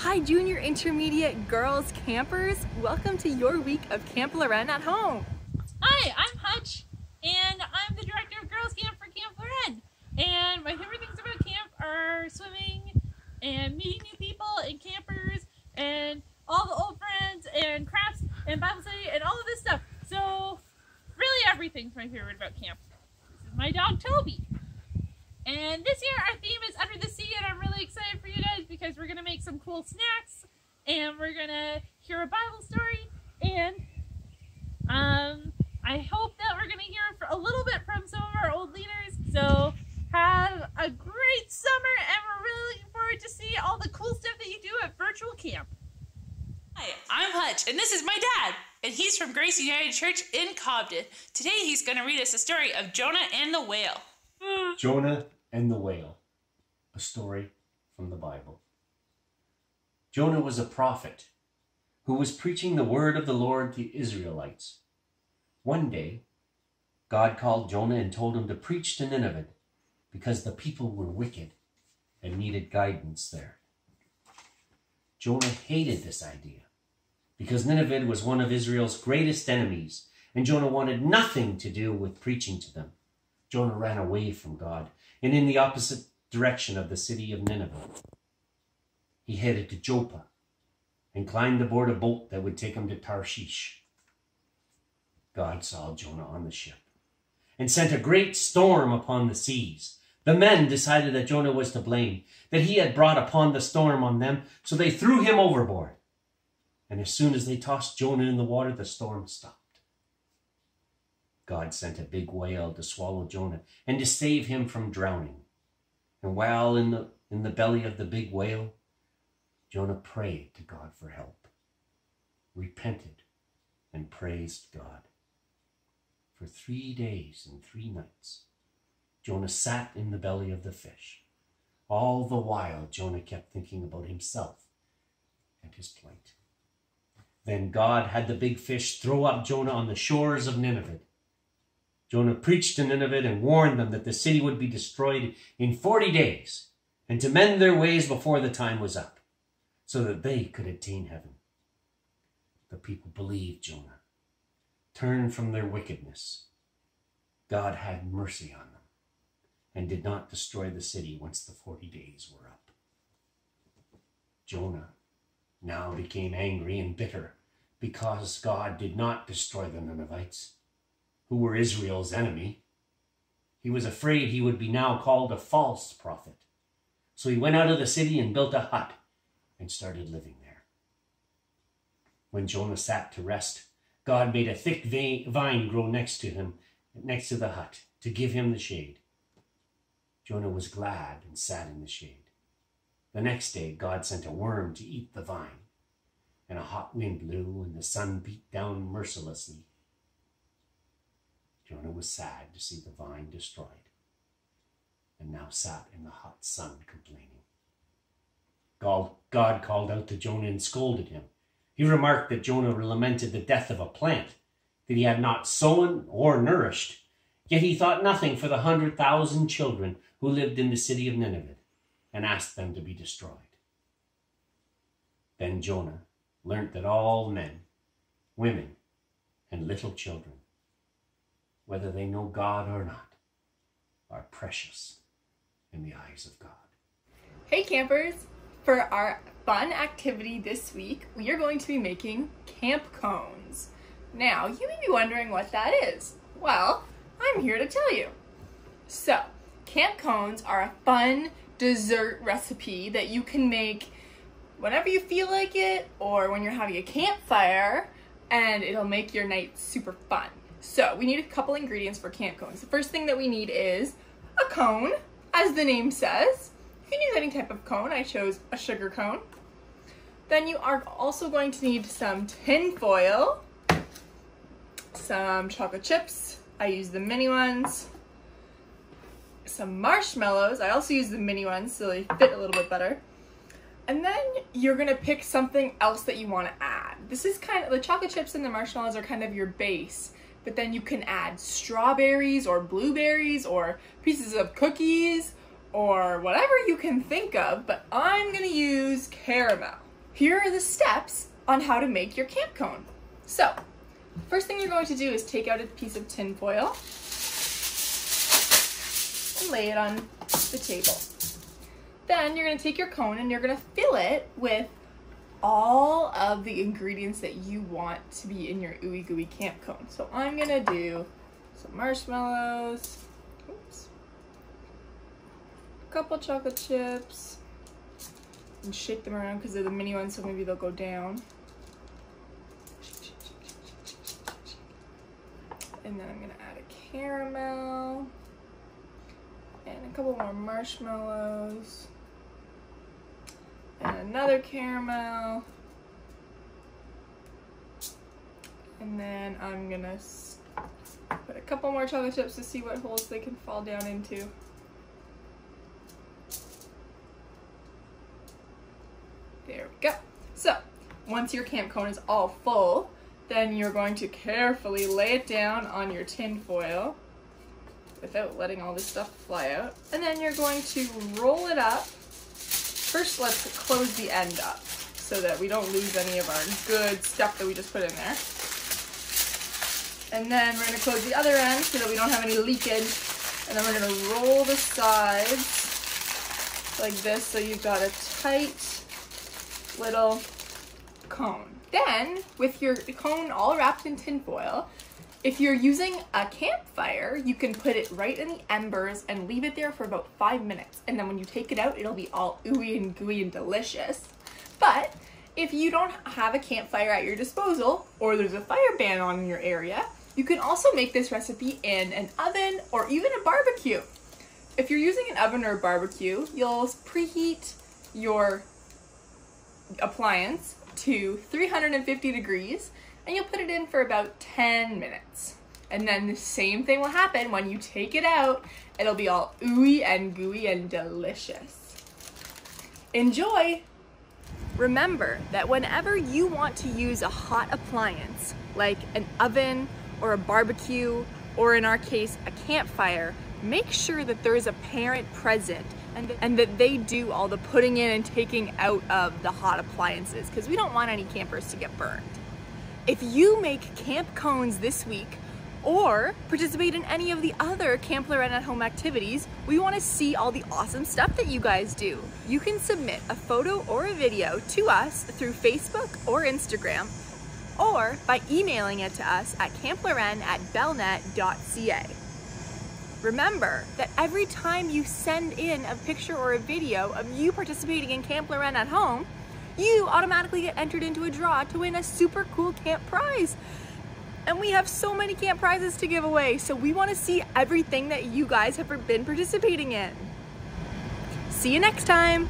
Hi, junior intermediate girls campers. Welcome to your week of Camp Lau-Ren at home. Hi, I'm Hutch, and I'm the director of Girls Camp for Camp Lau-Ren. And my favorite things about camp are swimming and meeting new people and campers and all the old friends and crafts and Bible study and all of this stuff. So, really, everything's my favorite about camp. This is my dog Toby. And this year our theme is Under the Sea, and I'm really excited for you guys because we're gonna make some cool snacks, and we're gonna hear a Bible story, and um, I hope that we're gonna hear a little bit from some of our old leaders. So have a great summer, and we're really looking forward to see all the cool stuff that you do at virtual camp. Hi, I'm Hutch, and this is my dad, and he's from Grace United Church in Cobden. Today he's going to read us a story of Jonah and the whale. Jonah and the Whale, a story from the Bible. Jonah was a prophet who was preaching the word of the Lord to the Israelites. One day, God called Jonah and told him to preach to Nineveh because the people were wicked and needed guidance there. Jonah hated this idea because Nineveh was one of Israel's greatest enemies, and Jonah wanted nothing to do with preaching to them. Jonah ran away from God and in the opposite direction of the city of Nineveh. He headed to Joppa and climbed aboard a boat that would take him to Tarshish. God saw Jonah on the ship and sent a great storm upon the seas. The men decided that Jonah was to blame, that he had brought upon the storm on them, so they threw him overboard. And as soon as they tossed Jonah in the water, the storm stopped. God sent a big whale to swallow Jonah and to save him from drowning. And while in the, in the belly of the big whale, Jonah prayed to God for help, repented, and praised God. For three days and three nights, Jonah sat in the belly of the fish. All the while, Jonah kept thinking about himself and his plight. Then God had the big fish throw up Jonah on the shores of Nineveh Jonah preached to Nineveh and warned them that the city would be destroyed in 40 days and to mend their ways before the time was up so that they could attain heaven. The people believed Jonah, turned from their wickedness. God had mercy on them and did not destroy the city once the 40 days were up. Jonah now became angry and bitter because God did not destroy the Ninevites who were Israel's enemy. He was afraid he would be now called a false prophet. So he went out of the city and built a hut and started living there. When Jonah sat to rest, God made a thick vine grow next to him, next to the hut, to give him the shade. Jonah was glad and sat in the shade. The next day, God sent a worm to eat the vine, and a hot wind blew, and the sun beat down mercilessly Jonah was sad to see the vine destroyed, and now sat in the hot sun complaining. God, called out to Jonah and scolded him. He remarked that Jonah lamented the death of a plant that he had not sown or nourished, yet he thought nothing for the hundred thousand children who lived in the city of Nineveh, and asked them to be destroyed. Then Jonah learnt that all men, women, and little children whether they know God or not, are precious in the eyes of God. Hey campers! For our fun activity this week, we are going to be making camp cones. Now, you may be wondering what that is. Well, I'm here to tell you. So, camp cones are a fun dessert recipe that you can make whenever you feel like it or when you're having a campfire and it'll make your night super fun. So we need a couple ingredients for camp cones. The first thing that we need is a cone, as the name says. You can use any type of cone. I chose a sugar cone. Then you are also going to need some tin foil, some chocolate chips. I use the mini ones. Some marshmallows. I also use the mini ones so they fit a little bit better. And then you're gonna pick something else that you wanna add. This is kind of, the chocolate chips and the marshmallows are kind of your base but then you can add strawberries or blueberries or pieces of cookies or whatever you can think of, but I'm gonna use caramel. here are the steps on how to make your camp cone. So, first thing you're going to do is take out a piece of tin foil and lay it on the table. Then you're to take your cone and you're to fill it with all of the ingredients that you want to be in your ooey gooey camp cone. So I'm to do some marshmallows, oops, a couple chocolate chips, and shake them around because they're the mini ones, so maybe they'll go down. And then I'm gonna add a caramel and a couple more marshmallows another caramel. And then I'm gonna put a couple more chocolate chips to see what holes they can fall down into. There we go. So, once your camp cone is all full, then you're going to carefully lay it down on your tin foil without letting all this stuff fly out. And then you're going to roll it up. First, let's close the end up so that we don't lose any of our good stuff that we just put in there. And then we're gonna close the other end so that we don't have any leakage. And then we're gonna roll the sides like this so you've got a tight little cone. Then, with your cone all wrapped in tinfoil, if you're using a campfire, you can put it right in the embers and leave it there for about five minutes. And then when you take it out, it'll be all ooey and gooey and delicious. But if you don't have a campfire at your disposal, or there's a fire ban on in your area, you can also make this recipe in an oven or even a barbecue. If you're using an oven or barbecue, you'll preheat your appliance to 350 degrees and you'll put it in for about 10 minutes. And then the same thing will happen when you take it out. It'll be all ooey and gooey and delicious. Enjoy! Remember that whenever you want to use a hot appliance, like an oven or a barbecue, or in our case, a campfire, make sure that there is a parent present and, and that they do all the putting in and taking out of the hot appliances because we don't want any campers to get burned. If you make camp cones this week or participate in any of the other Camp Lau-Ren at home activities, we want to see all the awesome stuff that you guys do. You can submit a photo or a video to us through Facebook or Instagram or by emailing it to us at camplauren at bellnet.ca. Remember that every time you send in a picture or a video of you participating in Camp Lau-Ren at home, you automatically get entered into a draw to win a super cool camp prize. And we have so many camp prizes to give away, so we want to see everything that you guys have been participating in. See you next time!